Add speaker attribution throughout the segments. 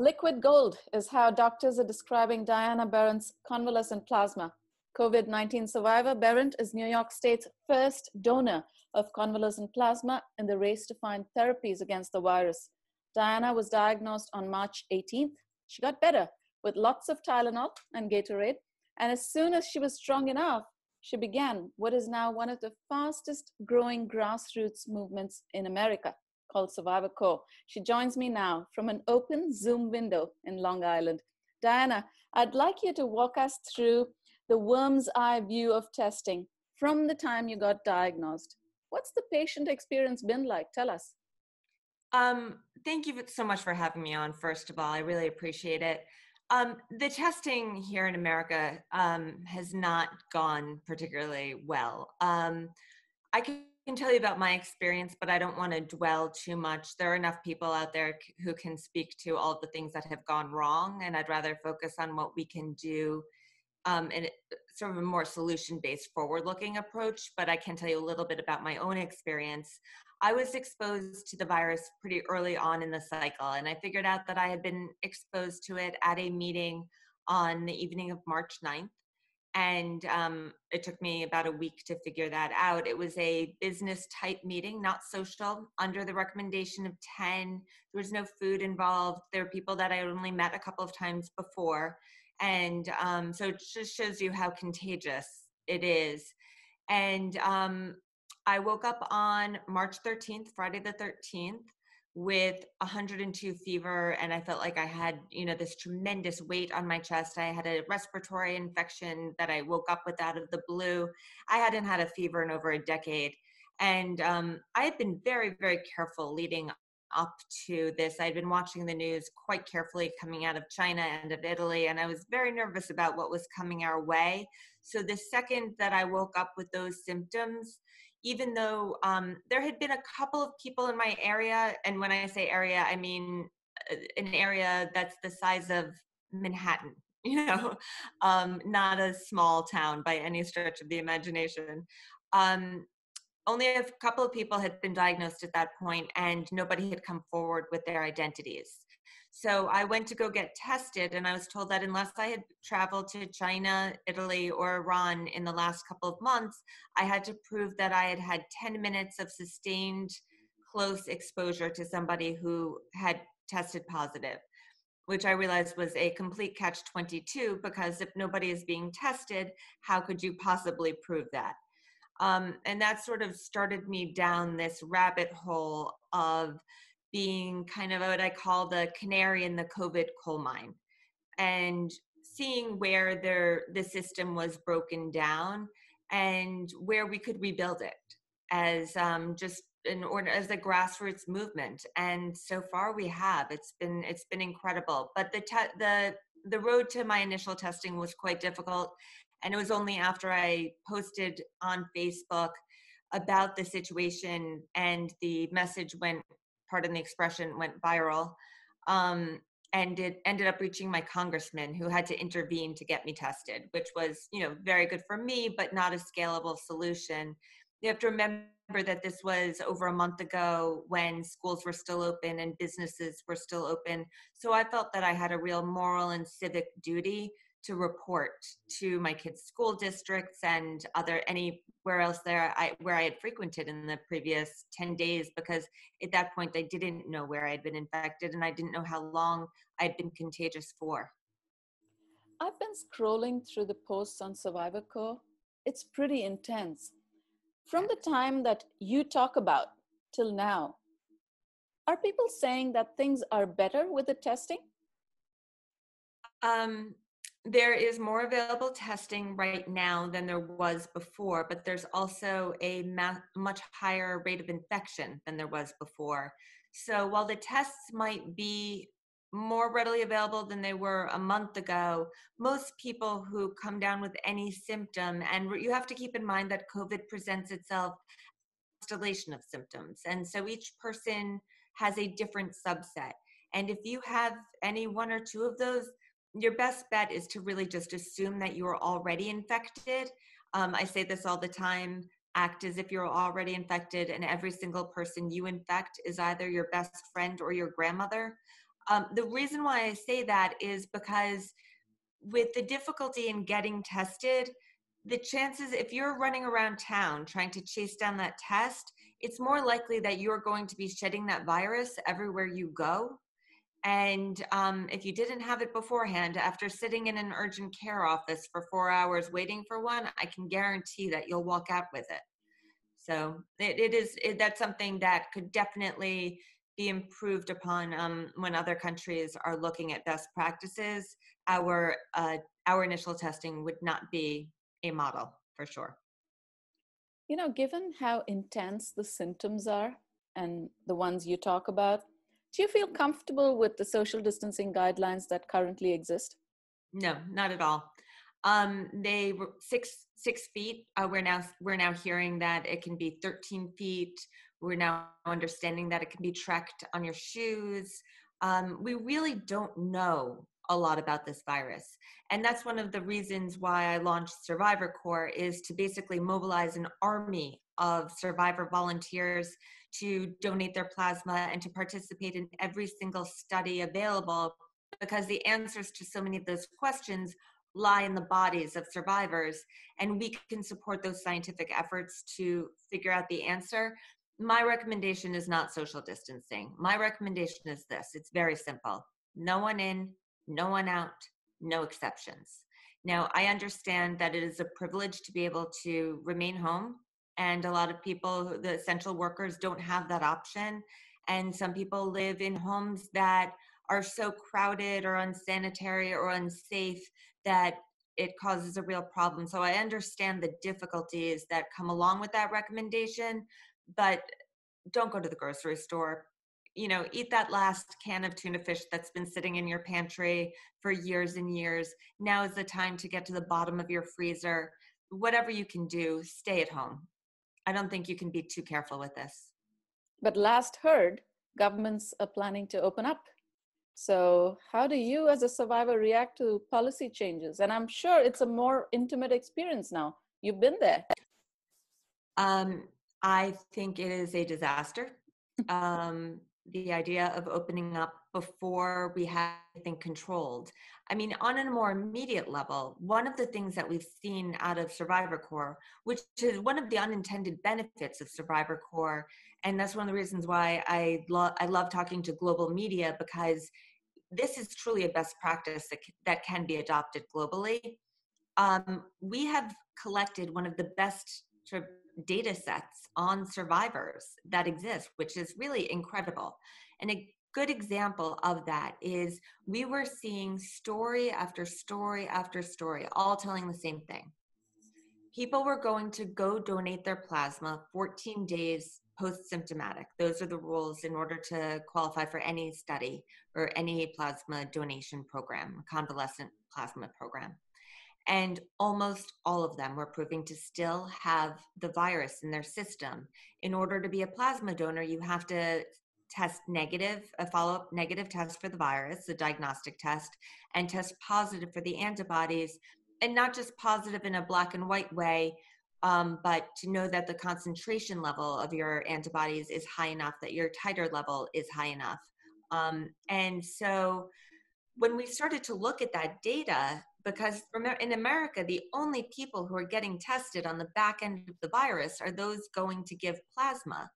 Speaker 1: Liquid gold is how doctors are describing Diana Berrent's convalescent plasma. COVID 19 survivor Berrent is New York State's first donor of convalescent plasma in the race to find therapies against the virus. Diana was diagnosed on March 18th. She got better with lots of Tylenol and Gatorade. And as soon as she was strong enough, she began what is now one of the fastest growing grassroots movements in America called Survivor Corps. She joins me now from an open Zoom window in Long Island. Diana, I'd like you to walk us through the worm's eye view of testing from the time you got diagnosed. What's the patient experience been like? Tell us.
Speaker 2: Um, thank you so much for having me on, first of all. I really appreciate it. Um, the testing here in America um, has not gone particularly well. Um, I can tell you about my experience, but I don't want to dwell too much. There are enough people out there who can speak to all the things that have gone wrong, and I'd rather focus on what we can do um, in sort of a more solution-based, forward-looking approach. But I can tell you a little bit about my own experience. I was exposed to the virus pretty early on in the cycle, and I figured out that I had been exposed to it at a meeting on the evening of March 9th. And um, it took me about a week to figure that out. It was a business type meeting, not social, under the recommendation of 10. There was no food involved. There were people that I only met a couple of times before. And um, so it just shows you how contagious it is. And um, I woke up on March 13th, Friday the 13th, with 102 fever and I felt like I had, you know, this tremendous weight on my chest. I had a respiratory infection that I woke up with out of the blue. I hadn't had a fever in over a decade. And um, I had been very, very careful leading up to this. I'd been watching the news quite carefully coming out of China and of Italy, and I was very nervous about what was coming our way. So the second that I woke up with those symptoms, even though um, there had been a couple of people in my area, and when I say area, I mean uh, an area that's the size of Manhattan, you know, um, not a small town by any stretch of the imagination. Um, only a couple of people had been diagnosed at that point, and nobody had come forward with their identities. So I went to go get tested, and I was told that unless I had traveled to China, Italy, or Iran in the last couple of months, I had to prove that I had had 10 minutes of sustained close exposure to somebody who had tested positive, which I realized was a complete catch 22 because if nobody is being tested, how could you possibly prove that? Um, and that sort of started me down this rabbit hole of being kind of what I call the canary in the COVID coal mine and seeing where there the system was broken down and where we could rebuild it as um, just in order as a grassroots movement. And so far we have. It's been it's been incredible. But the te- the the road to my initial testing was quite difficult and it was only after i posted on facebook about the situation and the message went pardon the expression, went viral. Um, and it ended up reaching my congressman who had to intervene to get me tested, which was, you know, very good for me, but not a scalable solution. You have to remember that this was over a month ago when schools were still open and businesses were still open. So I felt that I had a real moral and civic duty to report to my kids' school districts and other anywhere else there I, where I had frequented in the previous 10 days because at that point I didn't know where I had been infected and I didn't know how long I'd been contagious for.
Speaker 1: I've been scrolling through the posts on Survivor Corps. It's pretty intense. From the time that you talk about till now, are people saying that things are better with the testing?
Speaker 2: Um, there is more available testing right now than there was before, but there's also a ma- much higher rate of infection than there was before. So while the tests might be more readily available than they were a month ago, most people who come down with any symptom, and you have to keep in mind that COVID presents itself constellation of symptoms. And so each person has a different subset. And if you have any one or two of those, your best bet is to really just assume that you are already infected. Um, I say this all the time act as if you're already infected, and every single person you infect is either your best friend or your grandmother. Um, the reason why I say that is because with the difficulty in getting tested, the chances if you're running around town trying to chase down that test, it's more likely that you're going to be shedding that virus everywhere you go. And um, if you didn't have it beforehand, after sitting in an urgent care office for four hours waiting for one, I can guarantee that you'll walk out with it. So it, it is it, that's something that could definitely be improved upon um, when other countries are looking at best practices. Our uh, our initial testing would not be a model for sure.
Speaker 1: You know, given how intense the symptoms are and the ones you talk about, do you feel comfortable with the social distancing guidelines that currently exist?
Speaker 2: No, not at all. Um, they were six six feet. Uh, we're now we're now hearing that it can be 13 feet. We're now understanding that it can be tracked on your shoes. Um, we really don't know a lot about this virus. And that's one of the reasons why I launched Survivor Corps is to basically mobilize an army of survivor volunteers to donate their plasma and to participate in every single study available because the answers to so many of those questions lie in the bodies of survivors and we can support those scientific efforts to figure out the answer. My recommendation is not social distancing. My recommendation is this. It's very simple. No one in no one out, no exceptions. Now, I understand that it is a privilege to be able to remain home, and a lot of people, the essential workers, don't have that option. And some people live in homes that are so crowded or unsanitary or unsafe that it causes a real problem. So I understand the difficulties that come along with that recommendation, but don't go to the grocery store you know, eat that last can of tuna fish that's been sitting in your pantry for years and years. Now is the time to get to the bottom of your freezer. Whatever you can do, stay at home. I don't think you can be too careful with this.
Speaker 1: But last heard, governments are planning to open up. So, how do you, as a survivor, react to policy changes? And I'm sure it's a more intimate experience now. You've been there.
Speaker 2: Um, I think it is a disaster. Um, the idea of opening up before we have anything controlled. I mean, on a more immediate level, one of the things that we've seen out of Survivor Corps, which is one of the unintended benefits of Survivor Corps, and that's one of the reasons why I love I love talking to global media because this is truly a best practice that, that can be adopted globally. Um, we have collected one of the best data sets on survivors that exist, which is really incredible. And a good example of that is we were seeing story after story after story, all telling the same thing. People were going to go donate their plasma 14 days post symptomatic. Those are the rules in order to qualify for any study or any plasma donation program, convalescent plasma program and almost all of them were proving to still have the virus in their system. In order to be a plasma donor, you have to test negative, a follow up negative test for the virus, a diagnostic test, and test positive for the antibodies, and not just positive in a black and white way. Um, but to know that the concentration level of your antibodies is high enough, that your titer level is high enough. Um, and so when we started to look at that data, because in America, the only people who are getting tested on the back end of the virus are those going to give plasma.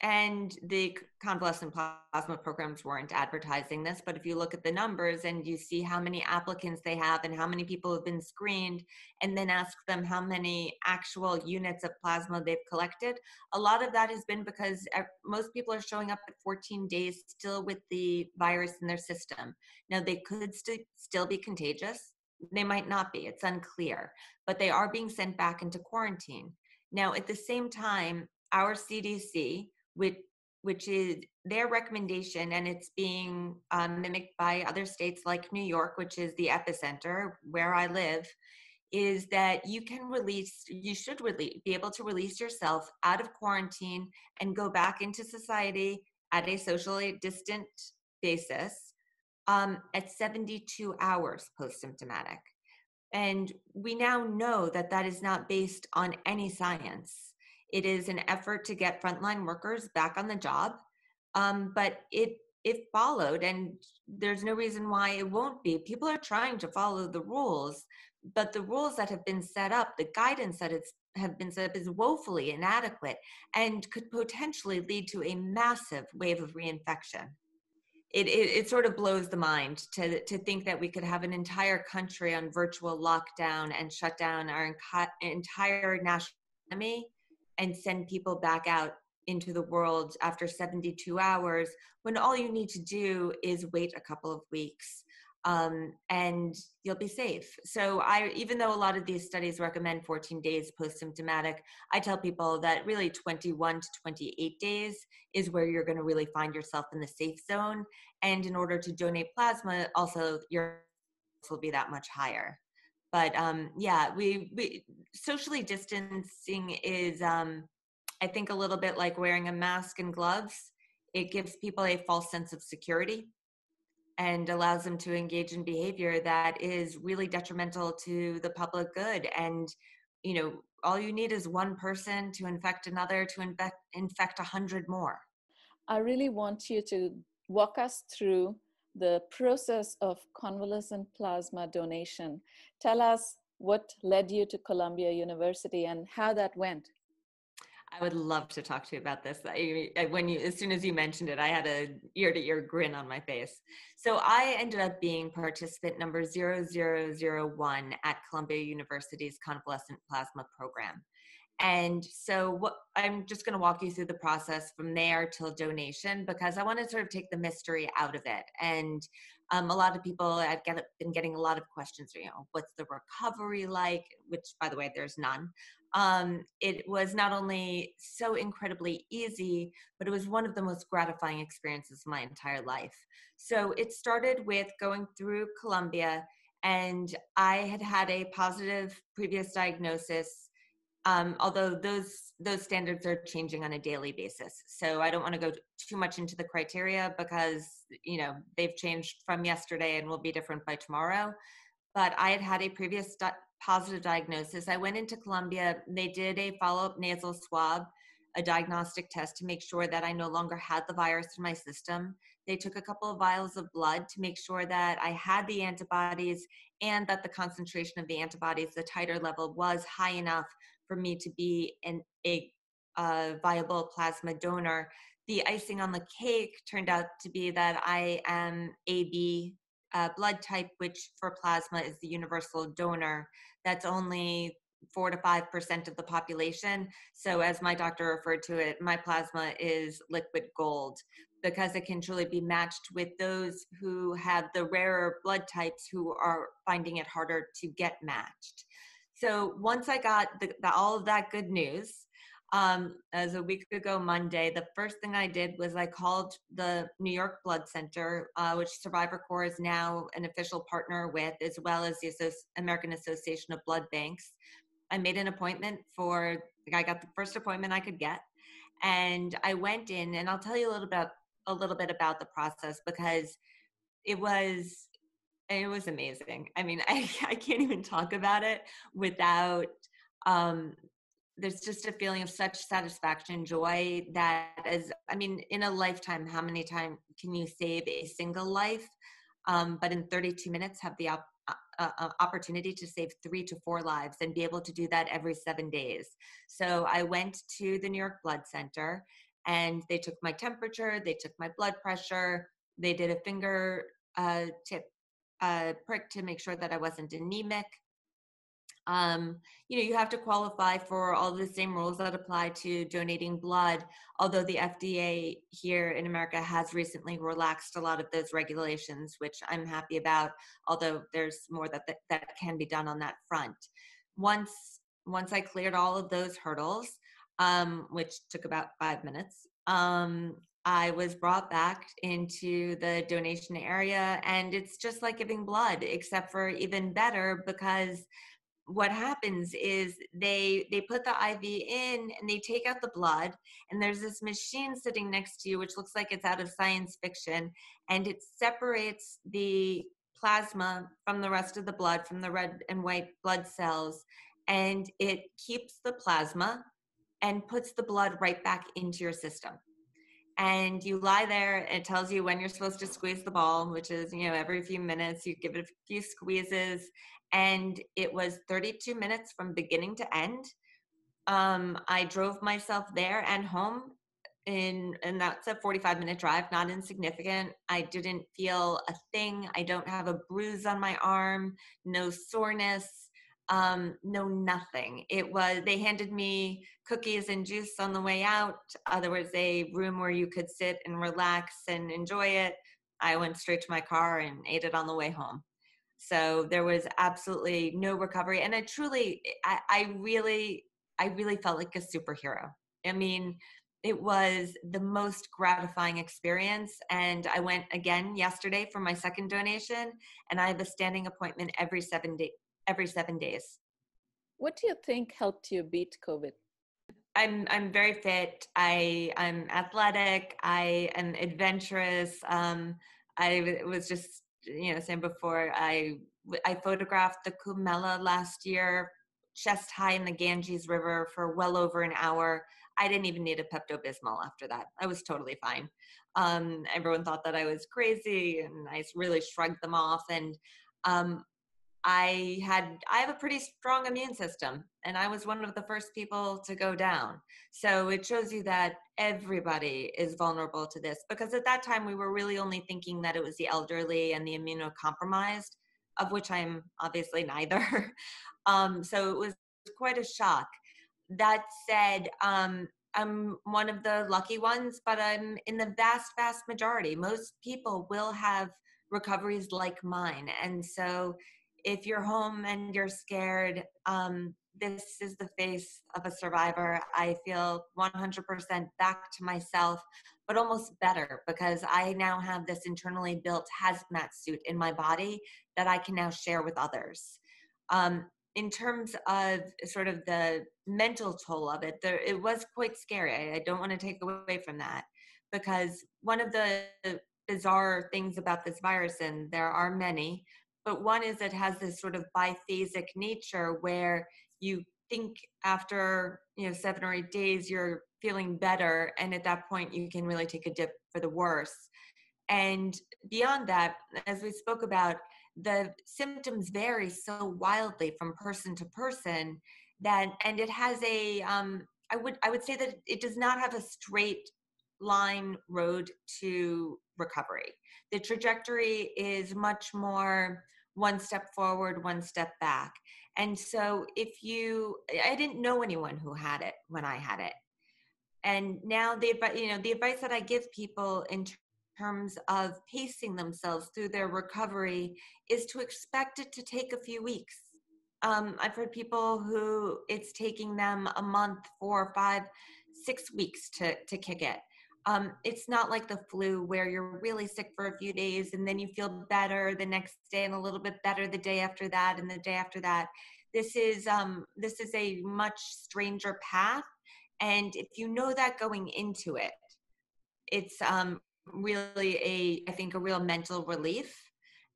Speaker 2: And the convalescent plasma programs weren't advertising this, but if you look at the numbers and you see how many applicants they have and how many people have been screened, and then ask them how many actual units of plasma they've collected, a lot of that has been because most people are showing up at 14 days still with the virus in their system. Now, they could st- still be contagious, they might not be, it's unclear, but they are being sent back into quarantine. Now, at the same time, our CDC, which which is their recommendation, and it's being um, mimicked by other states like New York, which is the epicenter where I live, is that you can release, you should release, be able to release yourself out of quarantine and go back into society at a socially distant basis um, at 72 hours post symptomatic. And we now know that that is not based on any science. It is an effort to get frontline workers back on the job, um, but it if followed, and there's no reason why it won't be, people are trying to follow the rules, but the rules that have been set up, the guidance that it's have been set up is woefully inadequate and could potentially lead to a massive wave of reinfection. It, it, it, sort of blows the mind to, to think that we could have an entire country on virtual lockdown and shut down our entire national economy and send people back out into the world after 72 hours when all you need to do is wait a couple of weeks um, and you'll be safe. So I, even though a lot of these studies recommend 14 days post-symptomatic, I tell people that really 21 to 28 days is where you're going to really find yourself in the safe zone. And in order to donate plasma, also your will be that much higher. But um, yeah, we, we socially distancing is, um, I think, a little bit like wearing a mask and gloves. It gives people a false sense of security and allows them to engage in behavior that is really detrimental to the public good and you know all you need is one person to infect another to infect infect a hundred more
Speaker 1: i really want you to walk us through the process of convalescent plasma donation tell us what led you to columbia university and how that went
Speaker 2: I would love to talk to you about this. I, when you, as soon as you mentioned it, I had a ear to ear grin on my face. So I ended up being participant number 0001 at Columbia University's convalescent plasma program. And so what, I'm just going to walk you through the process from there till donation because I want to sort of take the mystery out of it. And um, a lot of people I've get, been getting a lot of questions, you know, what's the recovery like? Which, by the way, there's none um, it was not only so incredibly easy, but it was one of the most gratifying experiences of my entire life. So it started with going through Columbia, and I had had a positive previous diagnosis. Um, although those those standards are changing on a daily basis, so I don't want to go too much into the criteria because you know they've changed from yesterday and will be different by tomorrow. But I had had a previous di- positive diagnosis. I went into Columbia. They did a follow up nasal swab, a diagnostic test to make sure that I no longer had the virus in my system. They took a couple of vials of blood to make sure that I had the antibodies and that the concentration of the antibodies, the titer level, was high enough for me to be an, a viable plasma donor. The icing on the cake turned out to be that I am AB uh, blood type, which for plasma is the universal donor. That's only four to five percent of the population. So, as my doctor referred to it, my plasma is liquid gold because it can truly be matched with those who have the rarer blood types who are finding it harder to get matched. So, once I got the, the, all of that good news, um, as a week ago Monday, the first thing I did was I called the New York Blood Center, uh, which Survivor Corps is now an official partner with, as well as the American Association of Blood Banks. I made an appointment for, I got the first appointment I could get, and I went in, and I'll tell you a little bit, a little bit about the process because it was, it was amazing. I mean, I, I can't even talk about it without um, there's just a feeling of such satisfaction joy that as i mean in a lifetime how many times can you save a single life um, but in 32 minutes have the op- uh, uh, opportunity to save three to four lives and be able to do that every seven days so i went to the new york blood center and they took my temperature they took my blood pressure they did a finger uh, tip uh, prick to make sure that i wasn't anemic um, you know, you have to qualify for all the same rules that apply to donating blood. Although the FDA here in America has recently relaxed a lot of those regulations, which I'm happy about. Although there's more that that, that can be done on that front. Once once I cleared all of those hurdles, um, which took about five minutes, um, I was brought back into the donation area, and it's just like giving blood, except for even better because what happens is they they put the IV in and they take out the blood and there's this machine sitting next to you which looks like it's out of science fiction and it separates the plasma from the rest of the blood from the red and white blood cells and it keeps the plasma and puts the blood right back into your system and you lie there it tells you when you're supposed to squeeze the ball which is you know every few minutes you give it a few squeezes. And it was 32 minutes from beginning to end. Um, i drove myself there and home in and that's a 45 minute drive not insignificant. I didn't feel a thing. I don't have a bruise on my arm no soreness um, no nothing. It was they handed me cookies and juice on the way out. Uh, there was a room where you could sit and relax and enjoy it. I went straight to my car and ate it on the way home. So there was absolutely no recovery and i truly i, I really i really felt like a superhero. I mean it was the most gratifying experience and i went again yesterday for my second donation and i have a standing appointment every seven day every seven days
Speaker 1: what do you think helped you beat covid
Speaker 2: i'm i'm very fit i i'm athletic i am adventurous um i was just you know saying before i i photographed the Kumbh Mela last year chest high in the ganges river for well over an hour I didn't even need a Pepto Bismol after that. I was totally fine. Um, everyone thought that I was crazy, and I really shrugged them off. And um, I had I have a pretty strong immune system, and I was one of the first people to go down. So it shows you that everybody is vulnerable to this because at that time we were really only thinking that it was the elderly and the immunocompromised, of which I'm obviously neither. um, so it was quite a shock that said, um, I'm one of the lucky ones, but I'm in the vast, vast majority. Most people will have recoveries like mine. And so if you're home and you're scared, um, this is the face of a survivor. I feel 100% back to myself, but almost better because I now have this internally built hazmat suit in my body that I can now share with others. Um, in terms of sort of the mental toll of it, there, it was quite scary. I, I don't want to take away from that because one of the bizarre things about this virus, and there are many, but one is it has this sort of biphasic nature where you think after you know seven or eight days you're feeling better and at that point you can really take a dip for the worse and beyond that as we spoke about the symptoms vary so wildly from person to person that and it has a um, I would I would say that it does not have a straight line road to recovery. The trajectory is much more one step forward, one step back. And so if you I didn't know anyone who had it when I had it. And now the you know the advice that I give people in terms of pacing themselves through their recovery is to expect it to take a few weeks. Um, I've heard people who it's taking them a month, four, five, six weeks to, to kick it. Um, it's not like the flu where you're really sick for a few days and then you feel better the next day and a little bit better the day after that and the day after that. This is um, this is a much stranger path, and if you know that going into it, it's um, really a i think a real mental relief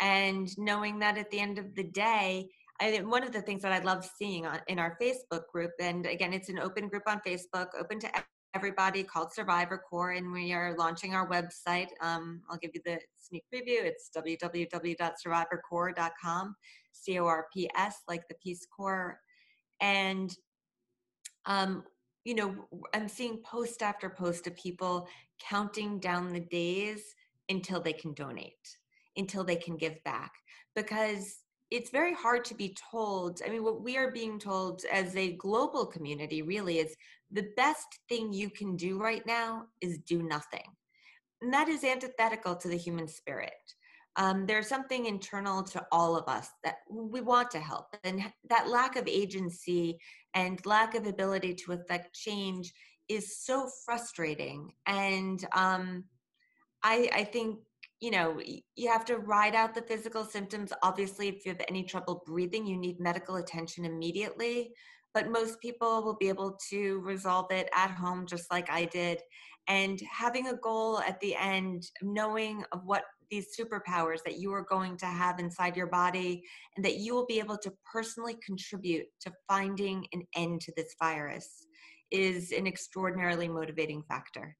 Speaker 2: and knowing that at the end of the day I, one of the things that I love seeing on, in our Facebook group, and again, it's an open group on Facebook, open to everybody called Survivor Corps, and we are launching our website. Um, I'll give you the sneak preview. It's www.survivorcorps.com, C O R P S, like the Peace Corps. And um, you know, I'm seeing post after post of people counting down the days until they can donate, until they can give back. Because it's very hard to be told. I mean, what we are being told as a global community really is the best thing you can do right now is do nothing. And that is antithetical to the human spirit um, there's something internal to all of us that we want to help and that lack of agency and lack of ability to affect change is so frustrating and um, I, I think you know you have to ride out the physical symptoms. Obviously if you have any trouble breathing you need medical attention immediately but most people will be able to resolve it at home just like i did. And having a goal at the end knowing of what these superpowers that you are going to have inside your body and that you will be able to personally contribute to finding an end to this virus is an extraordinarily motivating factor